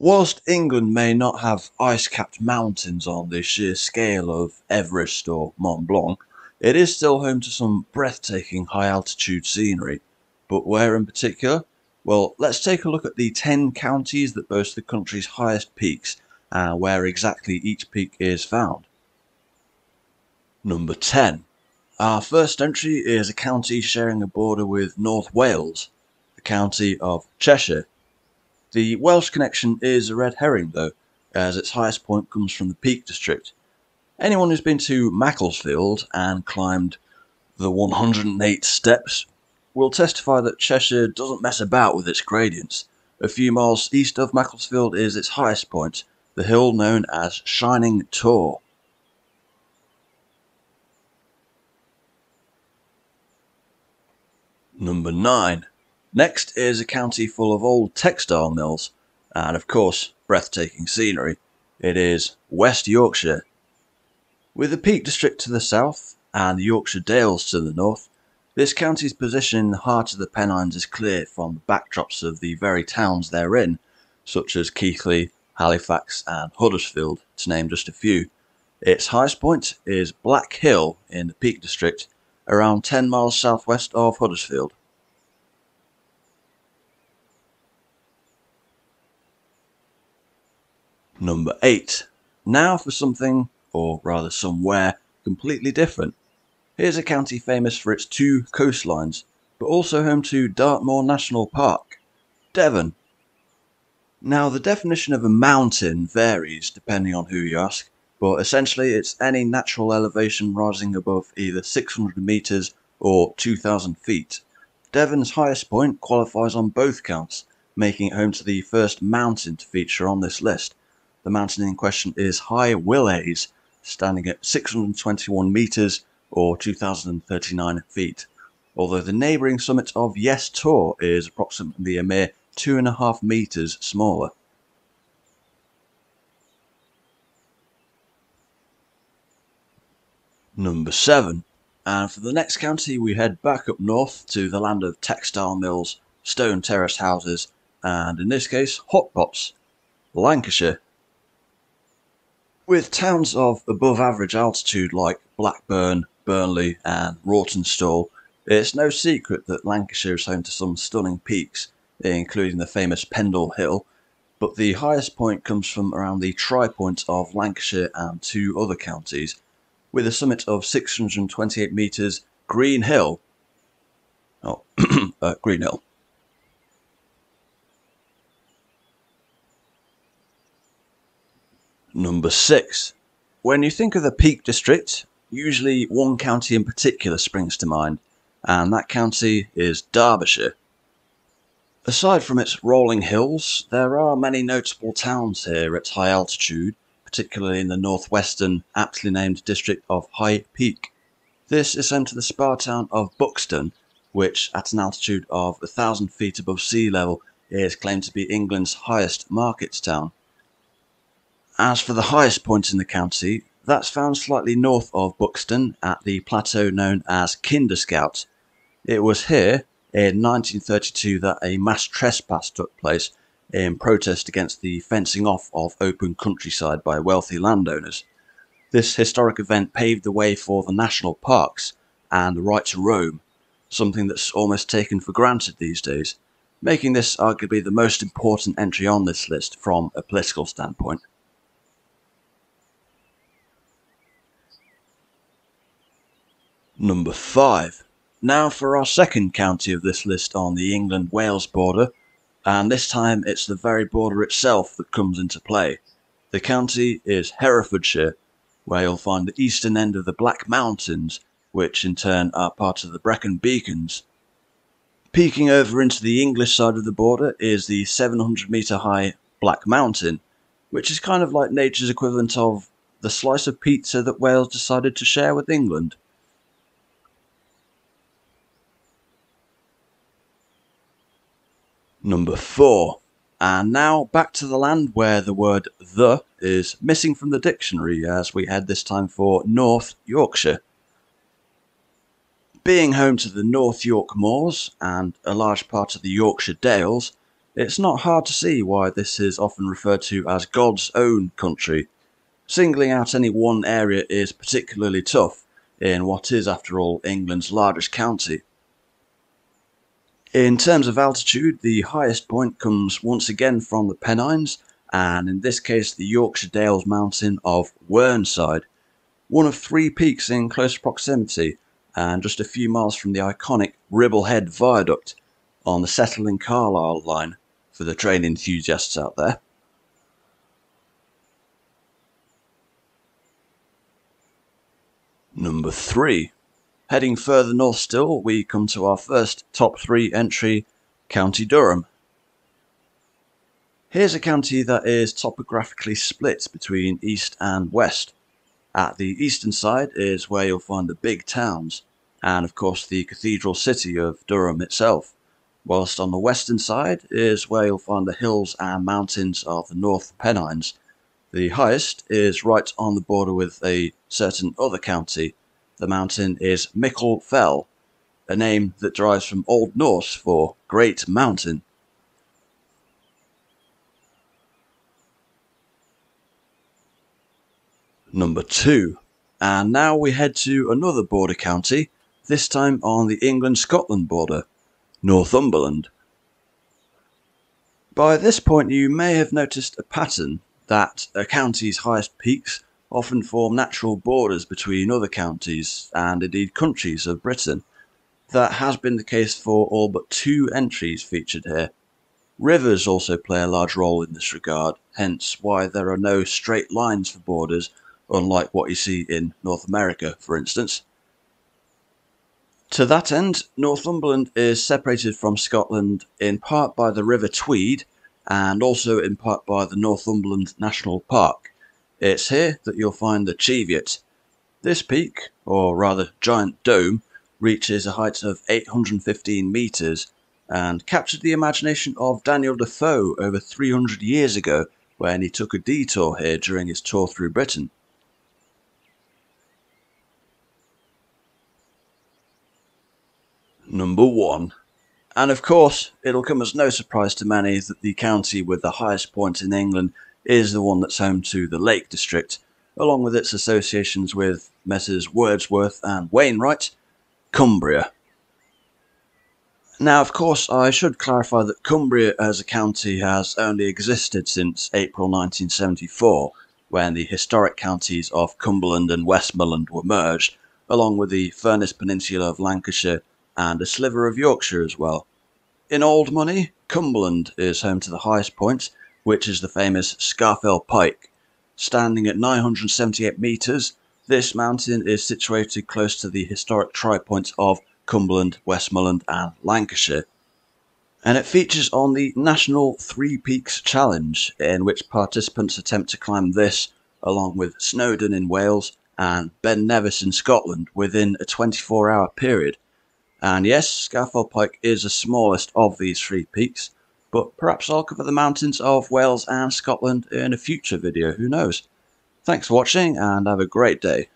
Whilst England may not have ice-capped mountains on the sheer scale of Everest or Mont Blanc, it is still home to some breathtaking high-altitude scenery. But where in particular? Well, let's take a look at the 10 counties that boast the country's highest peaks and where exactly each peak is found. Number 10. Our first entry is a county sharing a border with North Wales, the county of Cheshire. The Welsh connection is a red herring though, as its highest point comes from the Peak District. Anyone who's been to Macclesfield and climbed the 108 steps will testify that Cheshire doesn't mess about with its gradients. A few miles east of Macclesfield is its highest point, the hill known as Shining Tor. Number 9. Next is a county full of old textile mills, and of course, breathtaking scenery. It is West Yorkshire. With the Peak District to the south and the Yorkshire Dales to the north, this county's position in the heart of the Pennines is clear from the backdrops of the very towns therein, such as Keighley, Halifax, and Huddersfield, to name just a few. Its highest point is Black Hill in the Peak District, around 10 miles southwest of Huddersfield. Number 8. Now for something, or rather somewhere, completely different. Here's a county famous for its two coastlines, but also home to Dartmoor National Park, Devon. Now, the definition of a mountain varies depending on who you ask, but essentially it's any natural elevation rising above either 600 metres or 2,000 feet. Devon's highest point qualifies on both counts, making it home to the first mountain to feature on this list. The mountain in question is High Willhays, standing at 621 metres or 2,039 feet, although the neighbouring summit of Yes Tor is approximately a mere 2.5 metres smaller. Number 7. And for the next county, we head back up north to the land of textile mills, stone terrace houses, and in this case, hot pots, Lancashire. With towns of above average altitude like Blackburn, Burnley, and Rawtenstall, it's no secret that Lancashire is home to some stunning peaks, including the famous Pendle Hill, but the highest point comes from around the tri-point of Lancashire and two other counties, with a summit of 628 metres, Green Hill. Oh, uh, Green Hill. Number 6. When you think of the Peak District, usually one county in particular springs to mind, and that county is Derbyshire. Aside from its rolling hills, there are many notable towns here at high altitude, particularly in the northwestern, aptly named district of High Peak. This is home to the spa town of Buxton, which, at an altitude of a thousand feet above sea level, is claimed to be England's highest market town. As for the highest point in the county, that's found slightly north of Buxton at the plateau known as Kinder Scout. It was here in 1932 that a mass trespass took place in protest against the fencing off of open countryside by wealthy landowners. This historic event paved the way for the national parks and the right to roam, something that's almost taken for granted these days, making this arguably the most important entry on this list from a political standpoint. Number 5. Now for our second county of this list on the England-Wales border, and this time it's the very border itself that comes into play. The county is Herefordshire, where you'll find the eastern end of the Black Mountains, which in turn are part of the Brecon Beacons. Peeking over into the English side of the border is the 700 metre high Black Mountain, which is kind of like nature's equivalent of the slice of pizza that Wales decided to share with England. Number 4. And now back to the land where the word the is missing from the dictionary as we head this time for North Yorkshire. Being home to the North York Moors and a large part of the Yorkshire Dales, it's not hard to see why this is often referred to as God's own country. Singling out any one area is particularly tough in what is, after all, England's largest county. In terms of altitude, the highest point comes once again from the Pennines, and in this case the Yorkshire Dales mountain of Whernside, one of three peaks in close proximity and just a few miles from the iconic Ribblehead Viaduct on the Settle Carlisle line for the train enthusiasts out there. Number 3. Heading further north still, we come to our first top 3 entry, County Durham. Here's a county that is topographically split between east and west. At the eastern side is where you'll find the big towns, and of course the cathedral city of Durham itself whilst on the western side is where you'll find the hills and mountains of the North Pennines. The highest is right on the border with a certain other county. The mountain is Mickle Fell, a name that derives from Old Norse for Great Mountain. Number 2. And now we head to another border county, this time on the England-Scotland border. Northumberland. By this point you may have noticed a pattern that a county's highest peaks often form natural borders between other counties and indeed countries of Britain. That has been the case for all but two entries featured here. Rivers also play a large role in this regard, hence why there are no straight lines for borders, unlike what you see in North America, for instance. To that end, Northumberland is separated from Scotland in part by the River Tweed and also in part by the Northumberland National Park. It's here that you'll find the Cheviot. This peak, or rather giant dome, reaches a height of 815 metres and captured the imagination of Daniel Defoe over 300 years ago when he took a detour here during his tour through Britain. number one. And of course, it'll come as no surprise to many that the county with the highest point in England is the one that's home to the Lake District, along with its associations with Messrs Wordsworth and Wainwright, Cumbria. Now, of course, I should clarify that Cumbria as a county has only existed since April 1974, when the historic counties of Cumberland and Westmorland were merged, along with the Furness Peninsula of Lancashire and a sliver of Yorkshire as well. In old money, Cumberland is home to the highest point, which is the famous Scafell Pike. Standing at 978 metres, this mountain is situated close to the historic tri-points of Cumberland, Westmorland and Lancashire. And it features on the National Three Peaks Challenge, in which participants attempt to climb this, along with Snowdon in Wales and Ben Nevis in Scotland, within a 24 hour period. And yes, Scafell Pike is the smallest of these three peaks, but perhaps I'll cover the mountains of Wales and Scotland in a future video, who knows. Thanks for watching and have a great day.